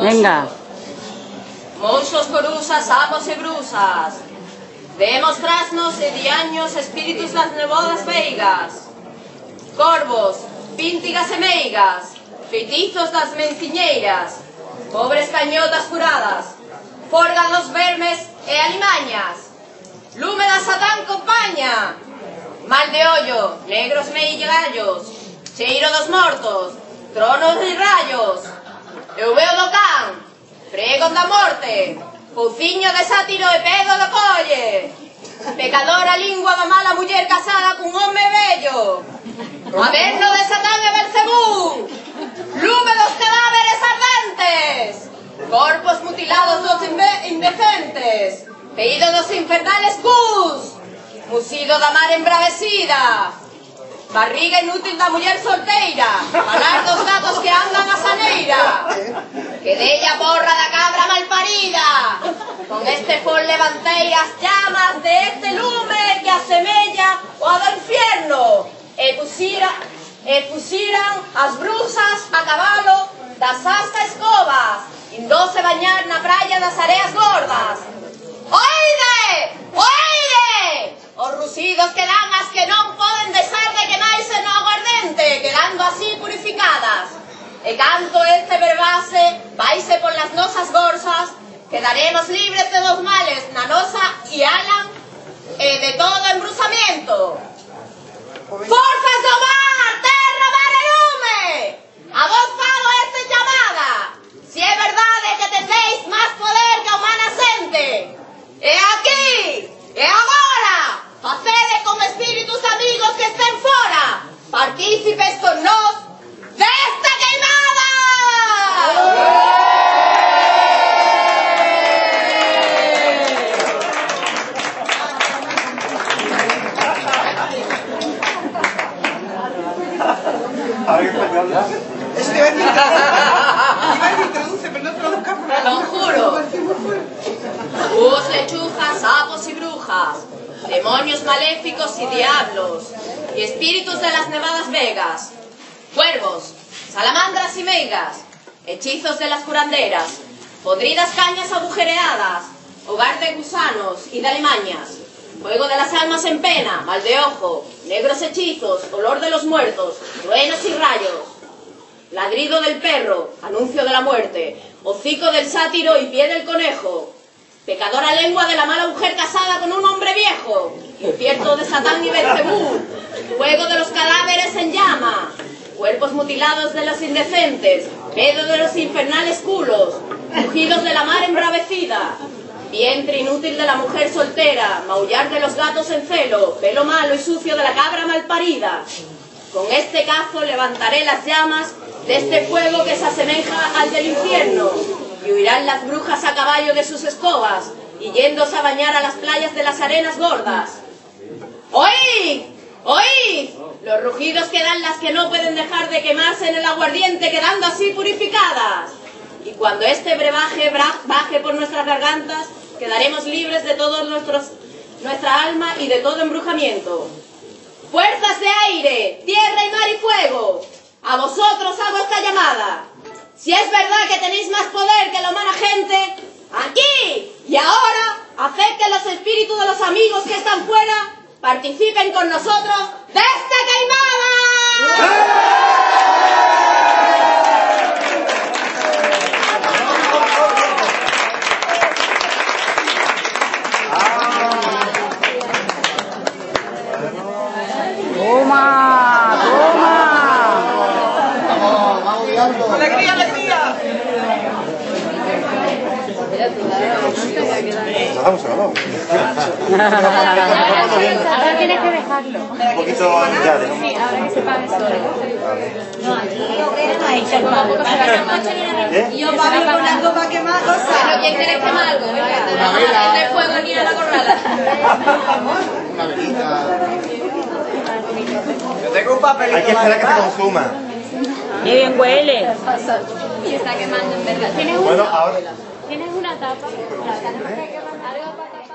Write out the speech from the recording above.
Venga. Monxos, corusas, sapos e brusas, demostrasnos e diaños espíritus das nevodas veigas, corvos, píntigas e meigas, feitizos das menciñeiras, pobres cañotas curadas, forgan os vermes e alimañas, lume da satán compaña, mal de ollo, negros meillallos, cheiro dos mortos, tronos e rayos. Eu veo do can, pregón da morte, pouciño de sátiro e pedo do colle. Pecadora lingua da mala muller casada cun home bello. Averno de Satán e Belcebú, lume dos cadáveres ardentes, corpos mutilados dos indecentes, peido dos infernales cus, Musido da mar embravecida. Barriga inútil da muller solteira. Falar dos gatos que andan a saneira. Que della borra da cabra malparida. Con este fol levantei as llamas de este lume que asemella o do infierno. E pusira, e pusiran as brusas a cabalo das hasta escobas. Indose bañar na praia das areas gordas. Oide! Oide! Os rusidos que dan as que non poden deixar de quemarse no aguardente, quedando así purificadas. E canto este verbase vaise por las nosas gorsas, quedaremos libres de dos males na nosa e alan e de todo embrusamiento. Forzas do Introduce, pero no traduzca. Búhos, lechuzas, sapos y brujas, demonios maléficos y diablos, y espíritus de las nevadas vegas, cuervos, salamandras y meigas, hechizos de las curanderas, podridas cañas agujereadas, hogar de gusanos y de alimañas, fuego de las almas en pena, mal de ojo, negros hechizos, olor de los muertos, truenos y rayos, ladrido del perro, anuncio de la muerte, hocico del sátiro y pie del conejo, pecadora lengua de la mala mujer casada con un hombre viejo, infierno de Satán y Belcebú, fuego de los cadáveres en llama, cuerpos mutilados de los indecentes, pedo de los infernales culos, mugidos de la mar embravecida, vientre inútil de la mujer soltera, maullar de los gatos en celo, pelo malo y sucio de la cabra malparida. Con este cazo levantaré las llamas de este fuego que se asemeja al del infierno, y huirán las brujas a caballo de sus escobas, y yéndose a bañar a las playas de las arenas gordas. ¡Oíd! ¡Oíd! Los rugidos que dan las que no pueden dejar de quemarse en el aguardiente, quedando así purificadas. Y cuando este brebaje baje por nuestras gargantas, quedaremos libres de todos nuestros, nuestra alma y de todo embrujamiento. Fuerzas de aire, tierra y mar y fuego, a vosotros hago esta llamada. Si es verdad que tenéis más poder que la humana gente, aquí y ahora, que los espíritus de los amigos que están fuera participen con nosotros de Vamos, vamos. Ahora tienes que dejarlo. Un poquito ¿no? Sí, ahora que se pague solo. ¿Eh? Yo Pablo con la copa quemada. Bueno, ¿quién quiere quemar algo? Venga, te vamos a prender fuego aquí en la corrala. Una velita. Yo tengo un papelito Hay que esperar que se consuma. Qué bien huele. Y está quemando en verdad. ¿Tienes, Bueno, ahora. ¿Tienes una tapa? ¿Algo para